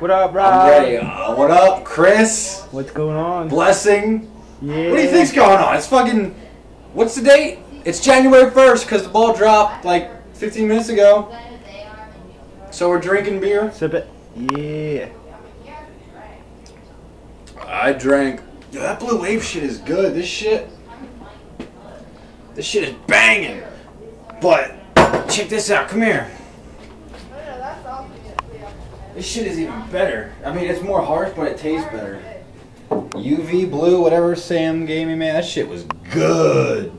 What up, I'm ready. Uh, what up, Chris? What's going on? Blessing. Yeah. What do you think's going on? It's fucking. What's the date? It's January 1st because the ball dropped like 15 minutes ago. So we're drinking beer. Sip it. Yeah. I drank. Yo, that blue wave shit is good. This shit. This shit is banging. But check this out. Come here. This shit is even better. I mean, it's more harsh, but it tastes better. UV blue, whatever Sam gave me, man, that shit was good.